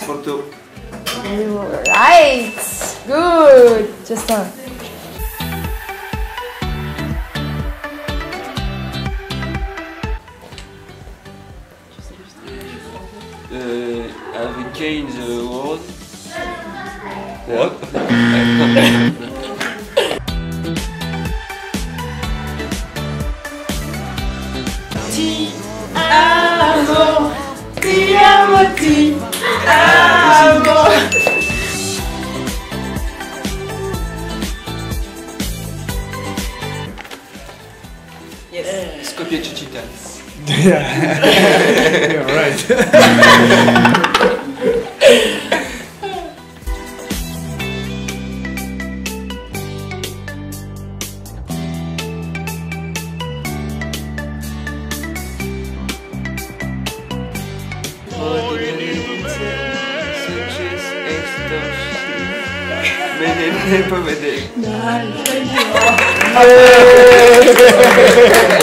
Photo. Right. Good. Justin. Uh, have a K in the world. What? Ti ti amo. Skopje Chichita. yeah, right. Mene ne povede. Nice. Thank you.